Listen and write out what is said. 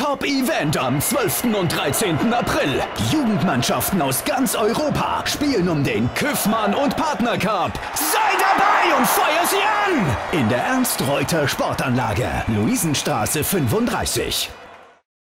Top-Event am 12. und 13. April. Jugendmannschaften aus ganz Europa spielen um den Küffmann und Partner Cup. Sei dabei und feuer sie an! In der Ernst-Reuter Sportanlage, Luisenstraße 35.